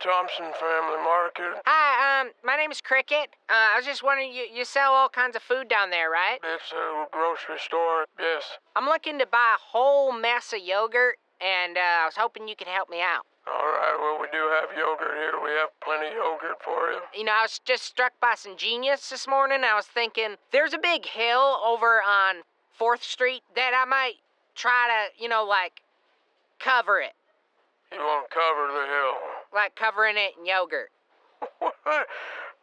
Thompson Family Market. Hi, um, my name is Cricket. Uh, I was just wondering, you, you sell all kinds of food down there, right? It's a grocery store. Yes. I'm looking to buy a whole mess of yogurt, and uh, I was hoping you could help me out. All right. Well, we do have yogurt here. We have plenty of yogurt for you. You know, I was just struck by some genius this morning. I was thinking, there's a big hill over on 4th Street that I might try to, you know, like, cover it. You want to cover the hill? Like covering it in yogurt.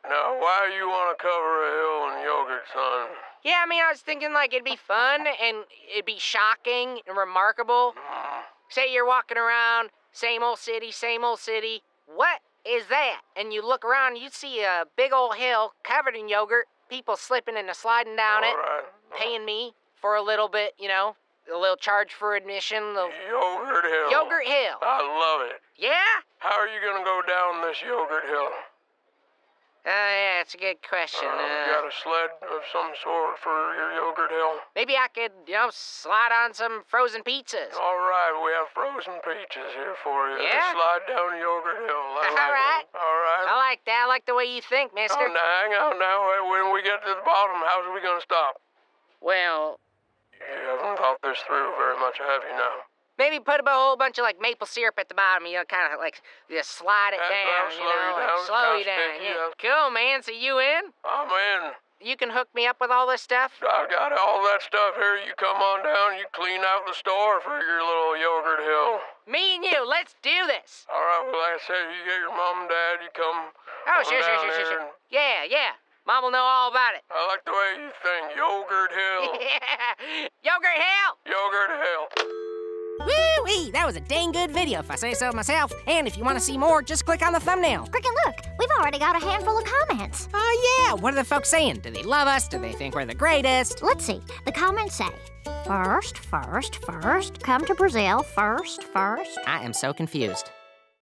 Now, why you want to cover a hill in yogurt, son? Yeah, I mean, I was thinking, like, it'd be fun and it'd be shocking and remarkable. Mm. Say you're walking around, same old city, same old city. What is that? And you look around, you see a big old hill covered in yogurt, people slipping and sliding down All it, right. paying me for a little bit, you know, a little charge for admission. The Yogurt hill. yogurt hill. I love it. Yeah? How are you gonna go down this yogurt hill? Uh, yeah, it's a good question. Uh, you Uh, got a sled of some sort for your yogurt hill? maybe I could, you know, slide on some frozen pizzas. All right, we have frozen peaches here for you. Yeah? To slide down Yogurt Hill. I like All right. it. All right. I like that. I like the way you think, Oh, mister. now hang on now. When we get to the bottom, how's we gonna stop? Well, You haven't thought this through very much, have you now? Maybe put a whole bunch of like maple syrup at the bottom, you know, kind of like just slide it That- down, you slow you know, like down. Slow you down. Yeah. Cool, man. So you in? I'm in. You can hook me up with all this stuff? I've got all that stuff here. You come on down. You clean out the store for your little Yogurt Hill. Me and you, let's do this. All right. Well, like I said, you get your mom and dad. You come. Oh, sure, sure, sure, sure, sure. Yeah, yeah. Mom will know all about it. I like the way you think. Yogurt Hill. yeah. Yogurt Hill. Yogurt Hill. Woo-wee, that was a dang good video if I say so myself. And if you want to see more, just click on the thumbnail. Cricket, look, we've already got a handful of comments. Oh yeah, what are the folks saying? Do they love us? Do they think we're the greatest? Let's see. The comments say, first, first, first, come to Brazil, first, first. I am so confused.